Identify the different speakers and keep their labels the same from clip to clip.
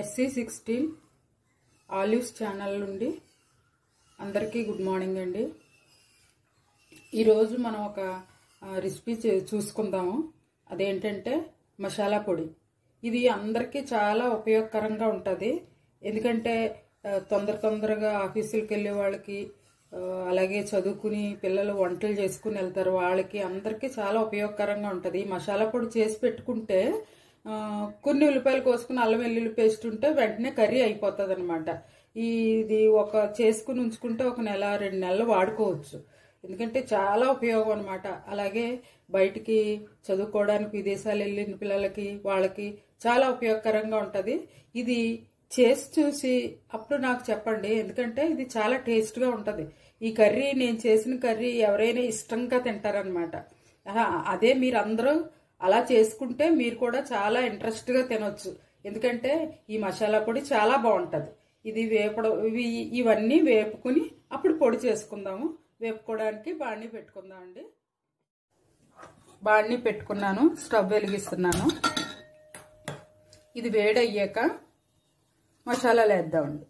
Speaker 1: SC sixteen olives channel నుండి అందరికీ good morning అండి. ఈరోజు మనం ఒక రెసిపీ చూసుకుందాము. అదేంటంటే మసాలా పొడి. ఇది అందరికీ చాలా ఉపయోగకరంగా ఉంటుంది. ఎందుకంటే తొందర తొందరగా ఆఫీసులకు వెళ్ళే వాళ్ళకి అలాగే చదువుకుని పిల్లలు వంటలు చేసుకుని వెళ్తారు వాళ్ళకి అందరికీ చాలా ఉపయోగకరంగా ఉంటుంది. ఈ మసాలా పొడి చేసి పెట్టుకుంటే కొన్ని ఉల్లిపాయలు కోసుకుని అల్లం వెల్లుల్లి పేస్ట్ ఉంటే వెంటనే కర్రీ అయిపోతుంది అనమాట ఇది ఒక చేసుకుని ఉంచుకుంటే ఒక నెల రెండు నెలలు వాడుకోవచ్చు. ఎందుకంటే చాలా ఉపయోగం అనమాట అలాగే బయటికి చదువుకోవడానికి విదేశాలు వెళ్ళిన పిల్లలకి వాళ్ళకి చాలా ఉపయోగకరంగా ఉంటుంది. ఇది చేసి చూసి అప్పుడు నాకు చెప్పండి. ఎందుకంటే ఇది చాలా టేస్ట్గా ఉంటుంది. ఈ కర్రీ నేను చేసిన కర్రీ ఎవరైనా ఇష్టంగా తింటారనమాట అదే మీరు అందరూ అలా చేసుకుంటే మీరు కూడా చాలా ఇంట్రెస్ట్గా తినొచ్చు. ఎందుకంటే ఈ మసాలా పొడి చాలా బాగుంటుంది. ఇది వేపడ ఇవి ఇవన్నీ వేపుకుని అప్పుడు పొడి చేసుకుందాము. వేపుకోవడానికి బాణీ పెట్టుకుందామండి బాణీ పెట్టుకున్నాను స్టవ్ వెలిగిస్తున్నాను. ఇది వేడయ్యాక మసాలాలు వేద్దామండి.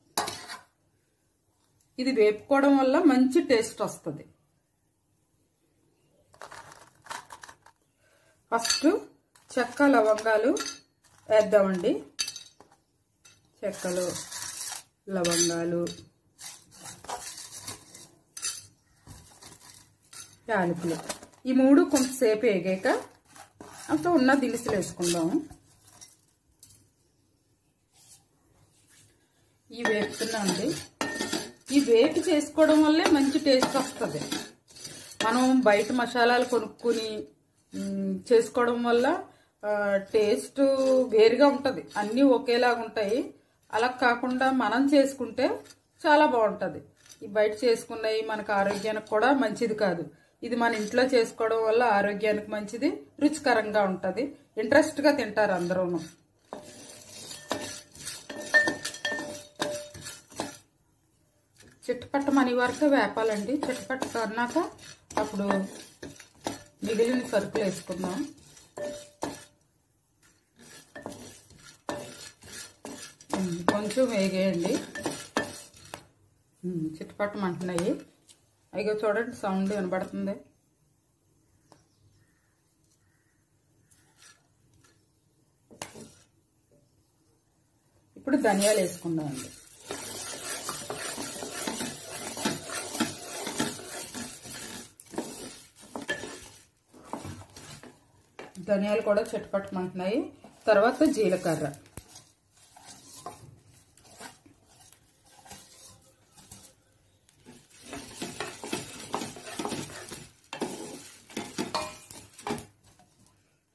Speaker 1: ఇది వేపుకోవడం వల్ల మంచి టేస్ట్ వస్తుంది. ఫస్ట్ చెక్క లవంగాలు వేద్దామండి. చెక్కలు లవంగాలు యాలకులు. ఈ మూడు కొంతసేపు వేగాక అంత ఉన్న దినుసులు వేసుకుందాము ఈ వేపుతున్నాండి ఈ వేపు చేసుకోవడం వల్లే మంచి టేస్ట్ వస్తుంది. మనం బయట మసాలాలు కొనుక్కుని చేసుకోవడం వల్ల టేస్ట్ వేరుగా ఉంటుంది. అన్నీ ఒకేలాగా ఉంటాయి. అలా కాకుండా మనం చేసుకుంటే చాలా బాగుంటుంది. ఈ బయట చేసుకున్నవి మనకు ఆరోగ్యానికి కూడా మంచిది కాదు. ఇది మన ఇంట్లో చేసుకోవడం వల్ల ఆరోగ్యానికి మంచిది రుచికరంగా ఉంటుంది. ఇంట్రెస్ట్గా తింటారు అందరూను. చిట్టుపట్ట మనీ వరకు వేపాలండి. చిట్టపట్ట కన్నాక అప్పుడు మిగిలిన సరుకులు వేసుకుందాం. కొంచెం వేగేయండి. ఉమ్, చిట్టుపట్టమంటున్నాయి అయ్యో చూడండి సౌండ్ వినబడుతుంది. ఇప్పుడు ధనియాలు వేసుకుందాం ధనియాలు కూడా చెట్టుపట్టమంటున్నాయి. తర్వాత జీలకర్ర.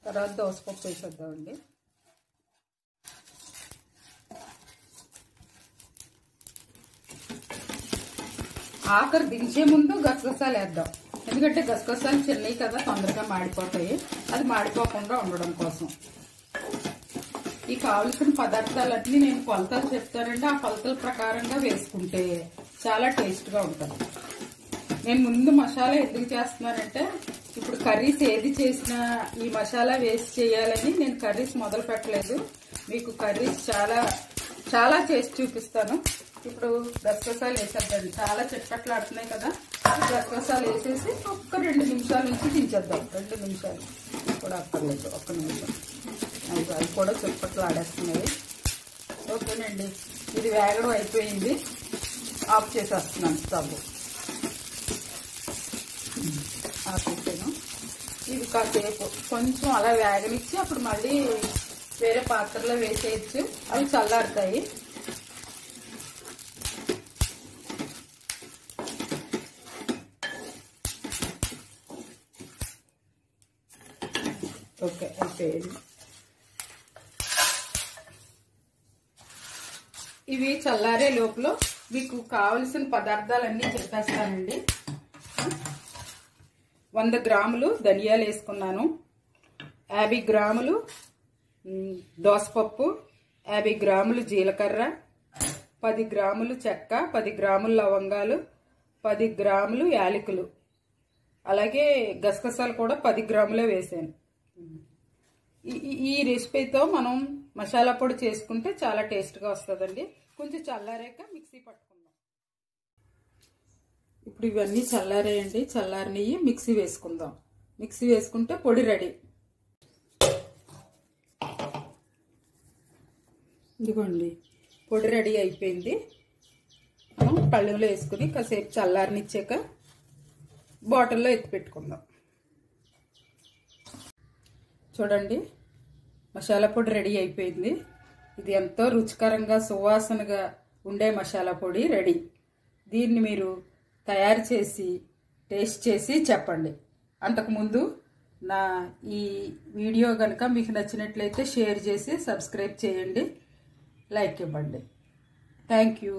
Speaker 1: తర్వాత దోసపప్పు వేసేద్దామండి. ఆఖరి దించే ముందు గసగసాలు వేద్దాం ఎందుకంటే గసగసాలు చిన్నవి కదా తొందరగా మాడిపోతాయి. అది మాడిపోకుండా ఉండడం కోసం. ఈ కావలసిన పదార్థాలన్నీ నేను కొలతలు చెప్తానండి ఆ కొలతల ప్రకారంగా వేసుకుంటే చాలా టేస్ట్గా ఉంటుంది. నేను ముందు మసాలా ఎందుకు చేస్తున్నానంటే ఇప్పుడు కర్రీస్ ఏది చేసినా ఈ మసాలా వేసి చేయాలని నేను కర్రీస్ మొదలు పెట్టలేదు. మీకు కర్రీస్ చాలా చాలా చేసి చూపిస్తాను. ఇప్పుడు గసగసాలు వేసేద్దండి చాలా చిట్పట్లాడుతున్నాయి కదా. గసగసాలు వేసేసి ఒక్క రెండు నిమిషాల నుంచి దించేద్దాం. రెండు నిమిషాలు. కూడా అక్కర్లేదు. ఒక్క నిమిషం. అవి అవి కూడా చుట్టుపక్కల ఆడేస్తున్నాయి. ఓకేనండి ఇది వేగడం అయిపోయింది. ఆఫ్ చేసేస్తున్నాను స్టవ్. ఆపేసాను ఇది కాసేపు కొంచెం అలా వేగనిచ్చి అప్పుడు మళ్ళీ వేరే పాత్రలో వేసేయచ్చు. అవి చల్లారుతాయి. ఓకే అయిపోయింది. ఇవి చల్లారే లోపల మీకు కావలసిన పదార్థాలన్నీ చెప్పేస్తానండి. వంద గ్రాములు ధనియాలు వేసుకున్నాను. యాభై గ్రాములు దోసపప్పు యాభై గ్రాములు జీలకర్ర పది గ్రాములు చెక్క పది గ్రాములు లవంగాలు పది గ్రాములు యాలకులు. అలాగే గసగసాలు కూడా పది గ్రాములే వేసాను. ఈ రెసిపీతో మనం మసాలా పొడి చేసుకుంటే చాలా టేస్ట్గా వస్తుందండి. కొంచెం చల్లారాక మిక్సీ పట్టుకుందాం. ఇప్పుడు ఇవన్నీ చల్లారేయండి. చల్లారినవి మిక్సీ వేసుకుందాం. మిక్సీ వేసుకుంటే పొడి రెడీ. ఇదిగోండి. పొడి రెడీ అయిపోయింది. మనం పళ్ళెంలో వేసుకుని కాసేపు చల్లారనిచ్చాక బాటిల్లో ఎత్తి పెట్టుకుందాం. చూడండి. మసాలా పొడి రెడీ అయిపోయింది. ఇది ఎంతో రుచికరంగా సువాసనగా ఉండే మసాలా పొడి రెడీ. దీన్ని మీరు తయారు చేసి టేస్ట్ చేసి చెప్పండి. అంతకుముందు నా ఈ వీడియో కనుక మీకు నచ్చినట్లయితే షేర్ చేసి సబ్స్క్రైబ్ చేయండి. లైక్ ఇవ్వండి. Thank you.